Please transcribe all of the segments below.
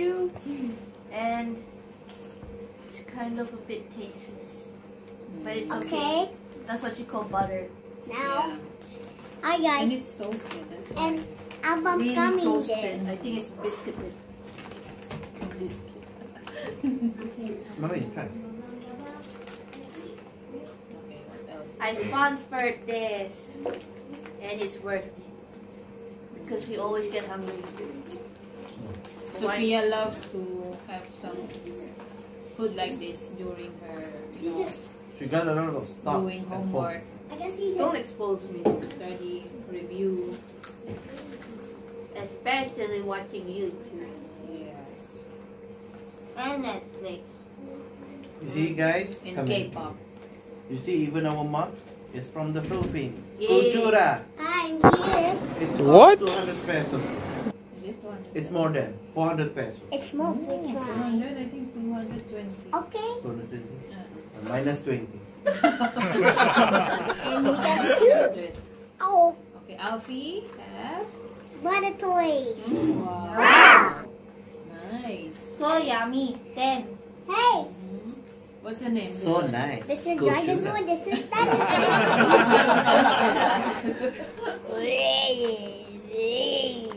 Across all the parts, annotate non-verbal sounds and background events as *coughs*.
you. and it's kind of a bit tasteless. But it's okay. Okay. That's what you call butter. Now, Yeah. hi And it's toasted. That's why. And I'm Really coming toasted. there. I think it's biscuited. Mommy, try. Okay, what else? I sponsored this, and it's worth it because we always get hungry. Sophia loves to have some food like this during her you know, She got a lot of stuff. doing at home. homework, I can see Don't them. expose me, to study, review. especially watching YouTube Yes. and Netflix. You see, guys? And Come in. K-pop. You see, even our mom is from the Philippines. Yeah. Cultura. I'm here. It's What? 200 pesos. This one. It's more than 400 pesos. It's more big one. 200, I think 220. Okay. 220. Uh, minus 20. *laughs* And we got two. 200. Oh, Okay, Alfie have. butter toys. Wow. Nice. So yummy. Ten. Hey, Mhm. What's the name? This So one? nice. this is Cultura. dinosaur. This is dinosaur.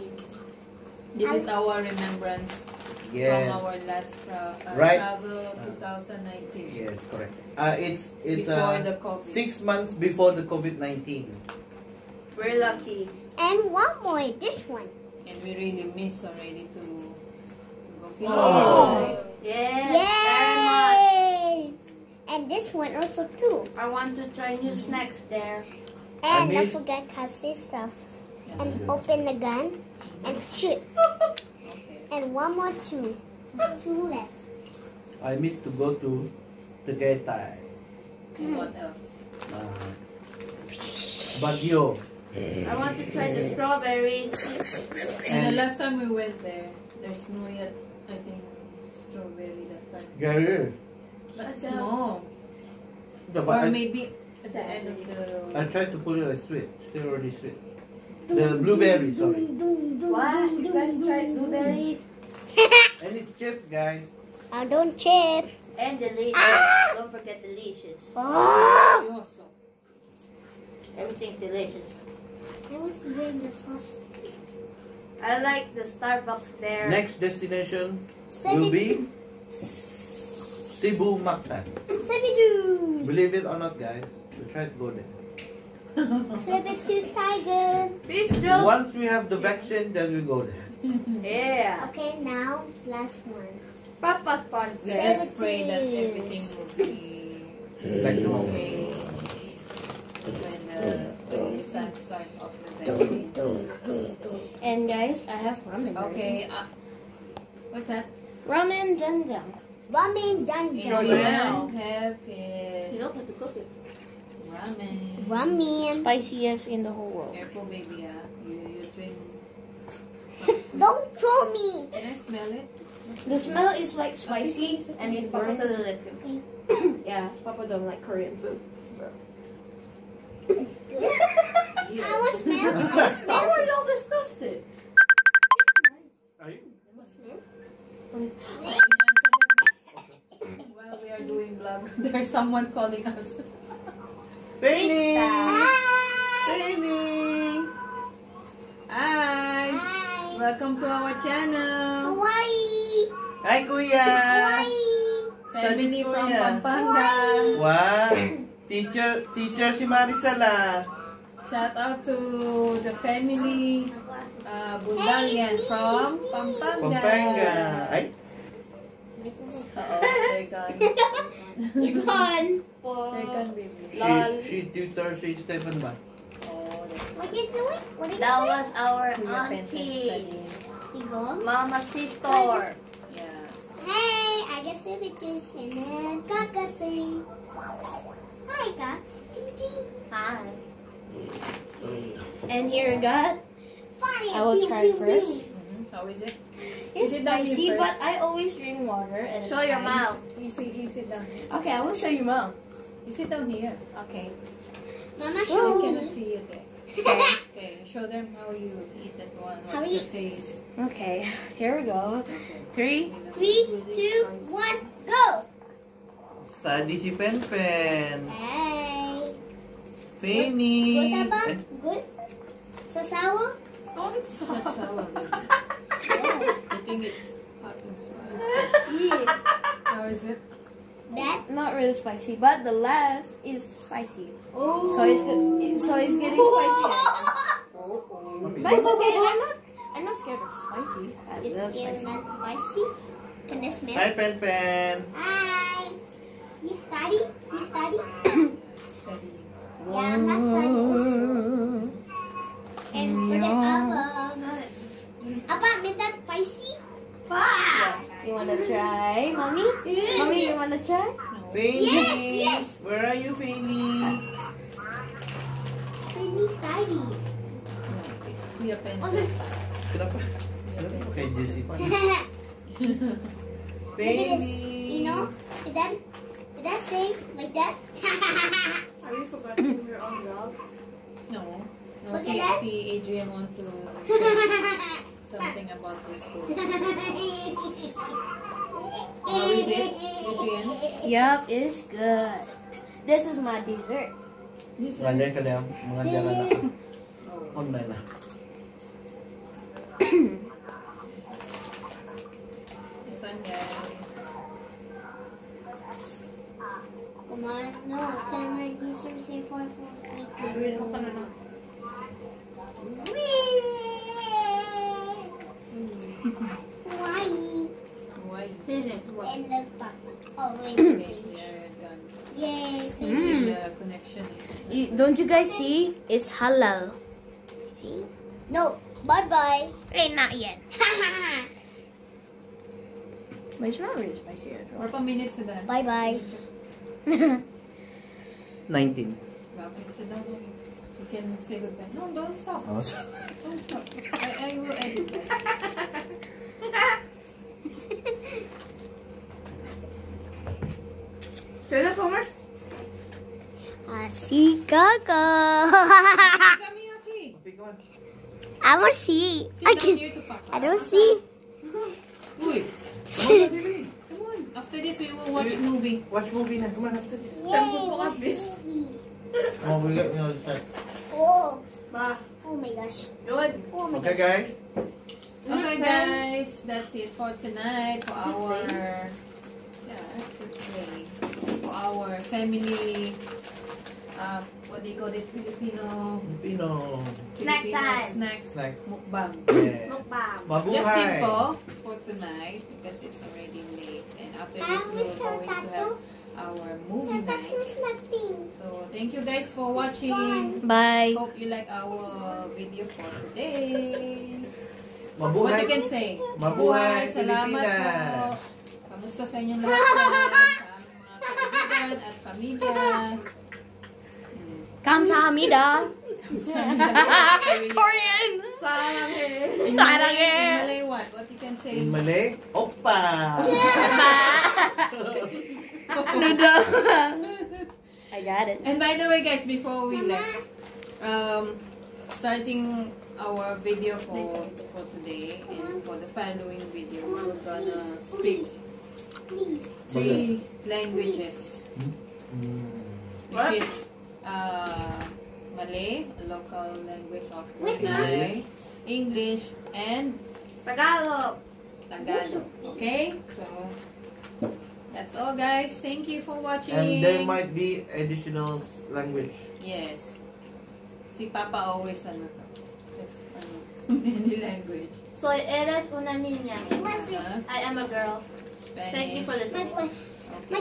*laughs* *laughs* This is our remembrance Yes. from our last tra- uh, Right. travel 2019. Yes, correct. Uh, it's it's Before uh, the COVID. six months before the COVID-19. We're lucky. and one more. This one. And we really miss already to, to go Oh. Philippines. Yes. Very much. Yay! And this one also too. I want to try new snacks there. And I don't miss- forget Cassie stuff. And open the gun and shoot. And one more two. Two left. I miss to go to Tagaytay, And what else? uh, Baguio, I want to try the strawberries. And the last time we went there, there's no yet, I think, strawberry that time. Gary. But But, uh, small. No, but Or I, maybe at the end of the... I tried to put it as sweet. Still already sweet. The blueberry, sorry. What? You guys tried blueberries? *laughs* And it's chips, guys. I don't chip. And delicious. Ah! Don't forget delicious. Oh! Yoso. Everything's delicious. I was doing the sauce. I like the Starbucks there. Next destination Seven. will be Cebu Mactan. Seven Believe it or not, guys, we try to go there. Seven two tiger. This joke. Once we have the vaccine, then we go there. Yeah. Okay, now last one. Papa sponsor. Let's pray that everything will be Back to home. okay when, uh, when this time start of the vaccine. And guys, I have ramen. Okay, uh, what's that? Ramen jam jam. Ramen Jan Sure, Jan. Adrian have You his don't have to cook it. Ramen. Ramen. Spiciest in the whole world. Careful, baby. Ah, you you drink. *laughs* Don't throw me. Can I smell it? The smell is like spicy and it Papa burns. doesn't like it. *coughs* Yeah, Papa don't like Korean food. I will smell. I will Why smell. were you all disgusted? Are you? While we are doing vlog, *laughs* there's someone calling us. Penny! Penny! Hi! Hi. Welcome to our channel. Hawaii. Hi, Kuya! Hawaii. Family Studies from Kuya. Pampanga. Wow! Teacher, teacher si Marisol ah. Shout out to the family uh, Hey, me, from. Pampanga. Pampanga. Ay, Uh-oh, they're gone. *laughs* You're gone. They're gone, baby. she, Lol. she tutor si Stephen ba? Oh, What are you doing? What are you That saying? was our fingerprints and auntie. studying. You go. Mama's sister. Yeah. Hey, I got some pictures and then Kaka sing. Hi, Kaka. Ching ching. Hi. And here we got. Fire. I will try pew, first. Mhm. How is it? It's sit spicy, first. but I always drink water. And Show your nice. mouth. You sit, you sit down here. Okay, I will show you mouth. You sit down here. Okay. Mama, I show cannot me. see you *laughs* there. Okay, show them how you eat that one. How What's you- the taste? Okay, here we go. Okay. Three. Three, two, one, go! Study si Pen Pen. Hey. Fanny. Good ba? Eh, Good? Sasawa? It's not sour, baby. I think it's hot and spicy. Yeah. *laughs* How is it? That? Not really spicy, but the last is spicy. Oh. So it's. Oh. So it's getting spicy. Mami. But it's okay. I'm not. I'm not scared of spicy. I It's love spicy. not spicy. Can I smell? Hi, Pen Pen. Hi. You study? You study? Steady. Yeah, I'm not studying. And look at Papa. Papa, make that spicy? Yes. You wanna try, mommy? Mommy, you wanna try? No. Fanny. Yes, yes. Where are you, Fanny? Let me study. No. Kuya Pen. Kenapa? Kuya Pen. Kayak Jessie. Look at this. Fanny. You know, is that, is that safe like that? *laughs* Are you forgetting your own vlog? No. No, Look si, at that. si Adrian want to say *laughs* something about this food. *laughs* How is it, Adrian? Yup, it's good. This is my dessert. This one? Ngayon ka na, mga jalan na. Oh. *laughs* Online na. *coughs* This one, guys. Come on, no, can I do some safe one for free? Why? Why? And the papa. Oh, wait. Okay, wait. we are. Yay. English connection. You, don't you guys see? It's halal. See? No. Bye bye. Hey, not yet. *laughs* But it's not really spicy at Or pa minutes na done. bye bye. *laughs* 19. Okay, sit down. okay. You can say goodbye. No, don't stop. Oh, Don't stop. I, I will edit that. *laughs* I see Gaga. Come here, Afi. Happy ka man. I want to see. Sit I can. here to Papa. I don't see. Uy, Come on, Dili. come on. After this, we will watch movie. Watch movie na. Come on, after this. Yay, watch movie. Oh, we got, you know, start. Oh. Ma. Oh my gosh. Good. Oh my Okay, gosh. guys. Okay, guys. That's it for tonight. For our... Yeah, that's it today. For our family... Uh, what do you call this? Filipino... Pino. Snack Filipino time. Snack Snack. mukbang. Yeah. Mukbang. Mabuhay. Just simple for tonight because it's already late. And after this, we're going to have our movie night. So, thank you guys for watching. Bye. Hope you like our video for today. What Mabuhay. you can say? Mabuhay, Salamat po. Pilipinas. Kamusta sa inyong lahat *laughs* mga kaibigan at pamilya. Kamsahamnida. Korean! Sarange. In Malay, in Malay what? What you can say? In Malay, Oppa. Noodle. I got it. And by the way, guys, before we left, um, starting our video for for today and for the following video, we're gonna speak three languages, which is uh, Malay, a local language of Brunei, English, and Tagalog. Tagalog. Okay, so that's all, guys. Thank you for watching. And there might be additional language. Yes. Si Papa always ano, if, ano *laughs* many language. Soy eres una niña. Huh? I am a girl. Spanish. Thank you for listening.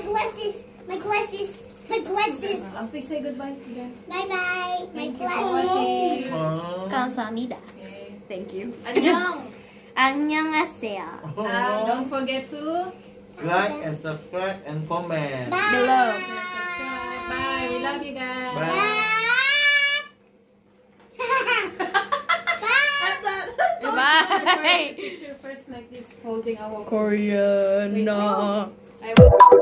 Glasses. My glasses. My glasses. My glasses. Afi, say goodbye to them. Bye bye. My Thank you for glasses. watching. Oh. Kamsahamnida. Okay. Thank you. Annyeong. Annyeonghaseyo. Don't forget to Like and subscribe and comment. Bye. Below. subscribe. Bye. We love you guys. Bye. Bye. Bye. Picture first like this, holding our Korean. Wait, no. I will.